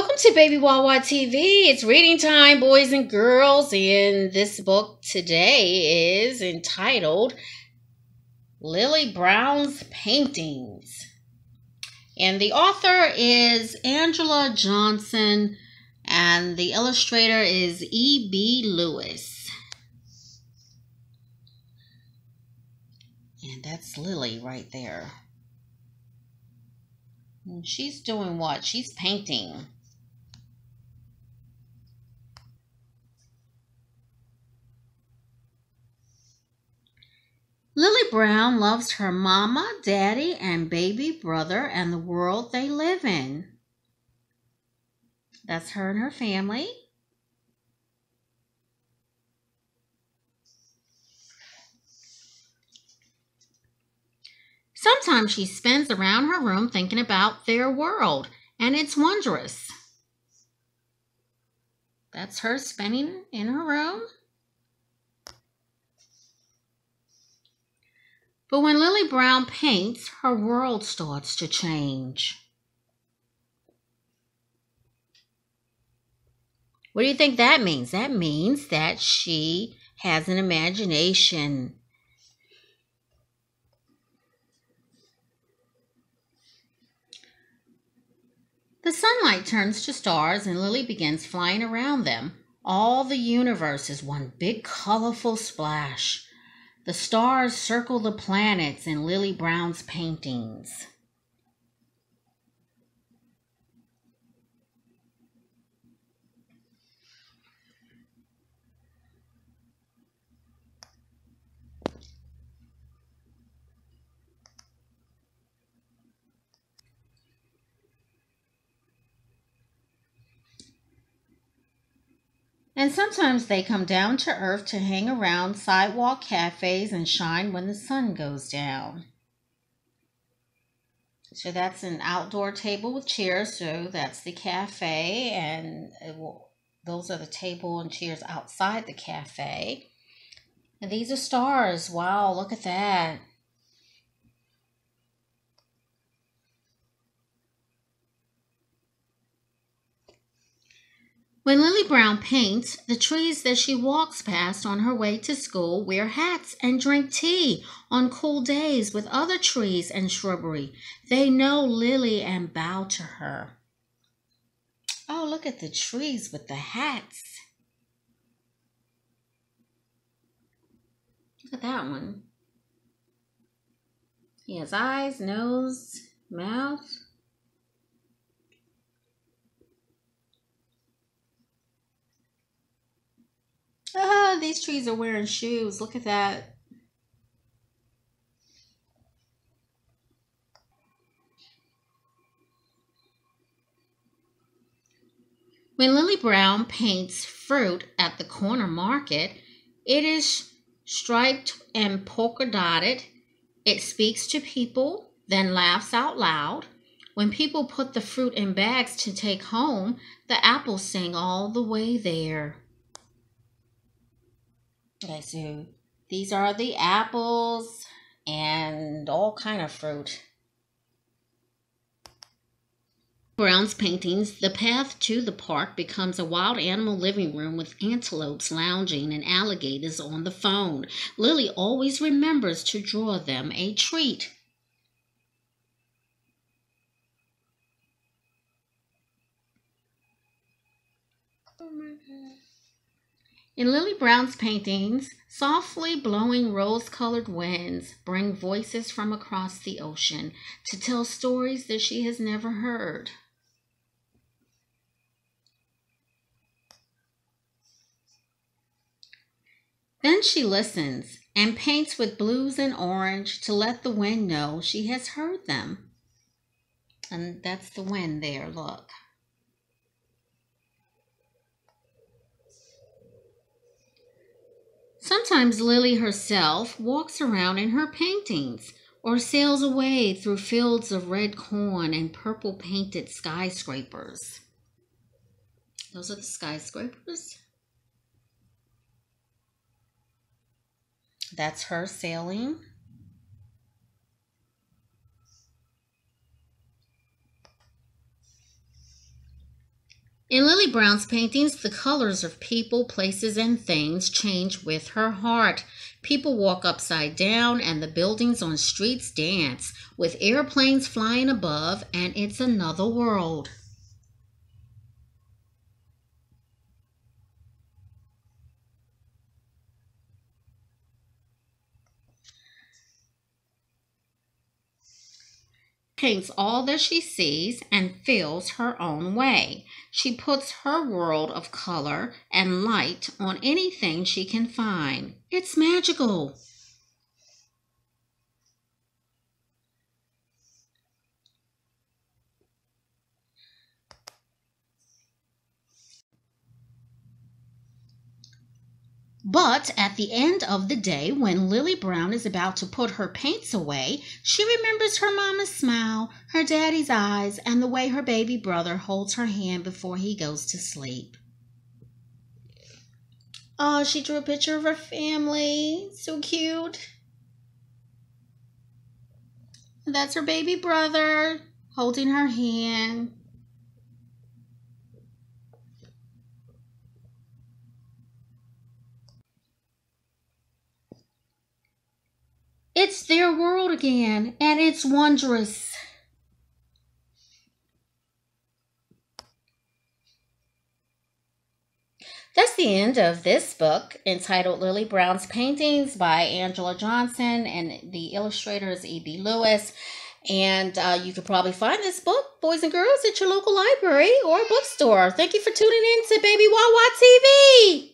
Welcome to Baby Wah Wah TV. It's reading time, boys and girls. And this book today is entitled Lily Brown's Paintings. And the author is Angela Johnson, and the illustrator is E.B. Lewis. And that's Lily right there. And she's doing what? She's painting. Lily Brown loves her mama, daddy, and baby brother and the world they live in. That's her and her family. Sometimes she spends around her room thinking about their world, and it's wondrous. That's her spinning in her room. But when Lily Brown paints, her world starts to change. What do you think that means? That means that she has an imagination. The sunlight turns to stars and Lily begins flying around them. All the universe is one big colorful splash. The stars circle the planets in Lily Brown's paintings. And sometimes they come down to earth to hang around sidewalk cafes and shine when the sun goes down. So that's an outdoor table with chairs. So that's the cafe, and will, those are the table and chairs outside the cafe. And these are stars. Wow, look at that. When Lily Brown paints, the trees that she walks past on her way to school wear hats and drink tea on cool days with other trees and shrubbery. They know Lily and bow to her. Oh, look at the trees with the hats. Look at that one. He has eyes, nose, mouth. These trees are wearing shoes. Look at that. When Lily Brown paints fruit at the corner market, it is striped and polka dotted. It speaks to people, then laughs out loud. When people put the fruit in bags to take home, the apples sing all the way there. Okay, so these are the apples and all kind of fruit. Brown's paintings, the path to the park becomes a wild animal living room with antelopes lounging and alligators on the phone. Lily always remembers to draw them a treat. Oh my God. In Lily Brown's paintings, softly blowing rose colored winds bring voices from across the ocean to tell stories that she has never heard. Then she listens and paints with blues and orange to let the wind know she has heard them. And that's the wind there, look. Sometimes Lily herself walks around in her paintings or sails away through fields of red corn and purple painted skyscrapers. Those are the skyscrapers. That's her sailing. In Lily Brown's paintings, the colors of people, places, and things change with her heart. People walk upside down, and the buildings on streets dance, with airplanes flying above, and it's another world. Paints all that she sees and feels her own way. She puts her world of color and light on anything she can find. It's magical. But at the end of the day, when Lily Brown is about to put her paints away, she remembers her mama's smile, her daddy's eyes, and the way her baby brother holds her hand before he goes to sleep. Oh, she drew a picture of her family. So cute. That's her baby brother holding her hand. It's their world again, and it's wondrous. That's the end of this book entitled Lily Brown's Paintings by Angela Johnson, and the illustrator is E.B. Lewis. And uh, you could probably find this book, boys and girls, at your local library or bookstore. Thank you for tuning in to Baby Wah Wah TV.